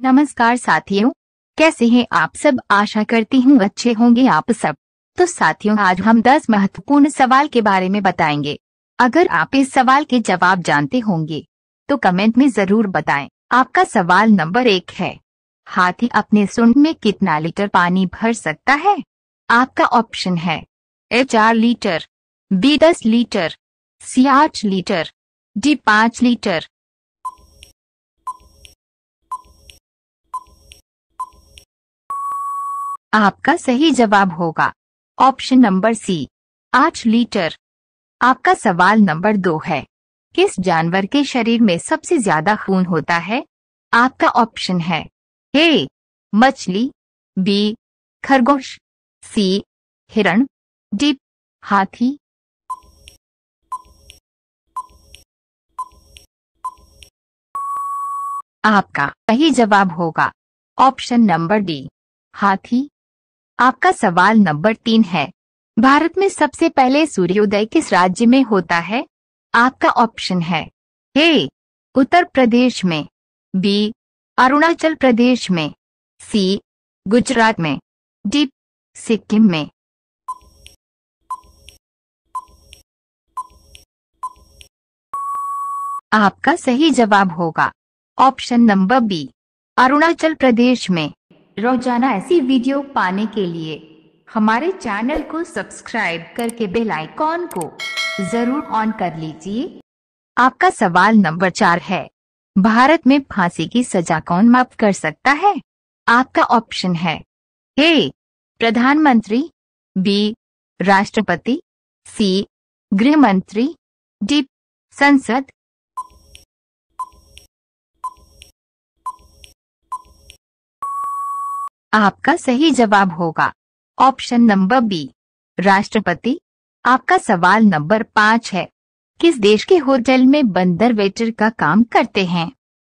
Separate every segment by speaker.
Speaker 1: नमस्कार साथियों, कैसे हैं आप सब? आशा करती हूँ अच्छे होंगे आप सब। तो साथियों, आज हम 10 महत्वपूर्ण सवाल के बारे में बताएँगे। अगर आप इस सवाल के जवाब जानते होंगे तो कमेंट में ज़रूर बताएँ। आपका सवाल नंबर एक है, हाथी अपने सुंड में कितना लीटर पानी भर सकता है? आपका ऑप्शन है ए चार लीटर, बी दस लीटर, सी आठ लीटर, डी पाँच लीटर आपका सही जवाब होगा। ऑप्शन नंबर सी आठ लीटर। आपका सवाल नंबर दो है। किस जानवर के शरीर में सबसे ज़्यादा खून होता है? आपका ऑप्शन है ए मछली बी खरगोश सी हिरण डी हाथी। आपका सही जवाब होगा। ऑप्शन नंबर डी हाथी। आपका सवाल नंबर तीन है। भारत में सबसे पहले सूर्योदय किस राज्य में होता है? आपका ऑप्शन है। ए, उत्तर प्रदेश में। बी, अरुणाचल प्रदेश में। सी, गुजरात में। डी, सिक्किम में। आपका सही जवाब होगा। Option number B, Arunachal Pradesh में। रोज़ाना ऐसी वीडियो पाने के लिए हमारे चैनल को सब्सक्राइब करके बेल आइकॉन को ज़रूर ऑन कर लीजिए। आपका सवाल नंबर चार है, भारत में फांसी की सजा कौन माफ़ कर सकता है? आपका ऑप्शन है ए, प्रधानमंत्री, बी, राष्ट्रपति, सी गृह मंत्री डी, संसद आपका सही जवाब होगा। Option number B. राष्ट्रपति। आपका सवाल नंबर पाँच है। किस देश के होटल में बंदर वेटर का काम करते हैं?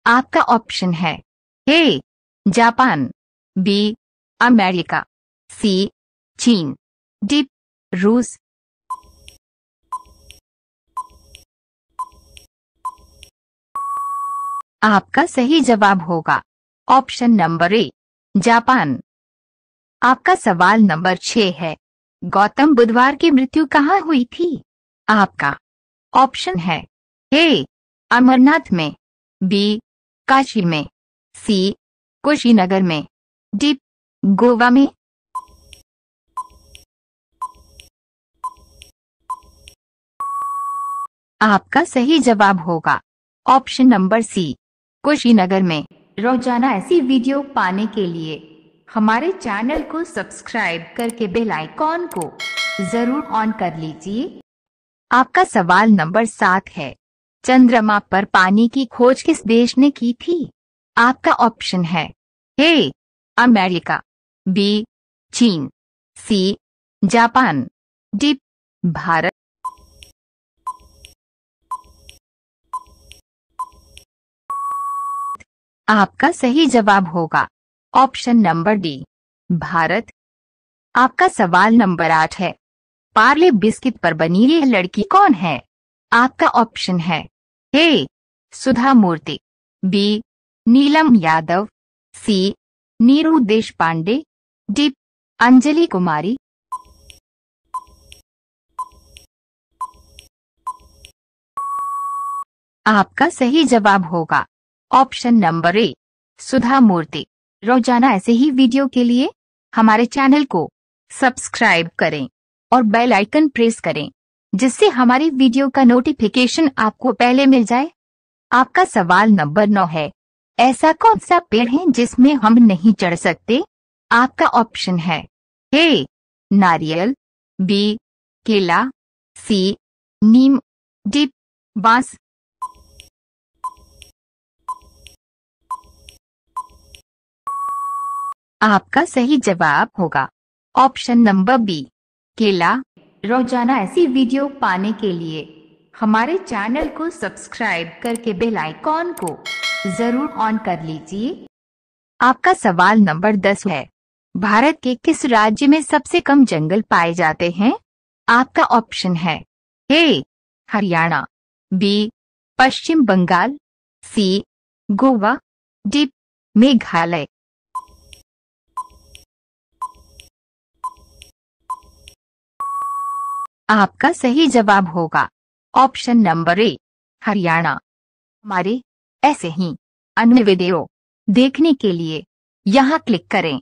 Speaker 1: आपका ऑप्शन है। A. Japan. B. America. C. चीन। डी। रूस। आपका सही जवाब होगा। Option number A. जापान। आपका सवाल नंबर छह है। गौतम बुधवार की मृत्यु कहाँ हुई थी? आपका ऑप्शन है ए, अमरनाथ में, बी, काशी में, सी, कुशीनगर में, डी, गोवा में। आपका सही जवाब होगा। ऑप्शन नंबर सी, कुशीनगर में। रोज़ाना ऐसी वीडियो पाने के लिए हमारे चैनल को सब्सक्राइब करके बेल आइकॉन को ज़रूर ऑन कर लीजिए। आपका सवाल नंबर सात है, चंद्रमा पर पानी की खोज किस देश ने की थी? आपका ऑप्शन है, ए, अमेरिका, बी, चीन, सी, जापान, डी, भारत। आपका सही जवाब होगा। Option number D, Bharat. आपका सवाल नंबर आठ है। पार्ले बिस्किट पर बनी ये लड़की कौन है? आपका ऑप्शन है A, Sudha Murthy, B, Neelam Yadav, C, Neeru Desh Pande D, Anjali Kumari. आपका सही जवाब होगा। Option number A, Sudha Murthy. रोज़ाना ऐसे ही वीडियो के लिए हमारे चैनल को सब्सक्राइब करें और बेल आइकन प्रेस करें, जिससे हमारी वीडियो का नोटिफिकेशन आपको पहले मिल जाए। आपका सवाल नंबर नौ है, ऐसा कौन सा पेड़ है जिसमें हम नहीं चढ़ सकते? आपका ऑप्शन है ए, नारियल, बी, केला, सी, नीम, डी, बाँस आपका सही जवाब होगा। ऑप्शन नंबर बी, केला। रोज़ाना ऐसी वीडियो पाने के लिए हमारे चैनल को सब्सक्राइब करके बेल आइकॉन को ज़रूर ऑन कर लीजिए। आपका सवाल नंबर दस है, भारत के किस राज्य में सबसे कम जंगल पाए जाते हैं? आपका ऑप्शन है, A, Haryana, B, Paschim Bangal, C, Goa, D, Meghalaya. आपका सही जवाब होगा। Option number A Haryana. हमारे ऐसे ही अन्य वीडियो देखने के लिए यहाँ क्लिक करें।